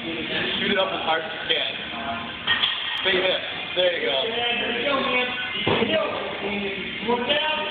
Shoot it up as hard as you can. Big hit. There you go. Yeah, There you go, man. Look out.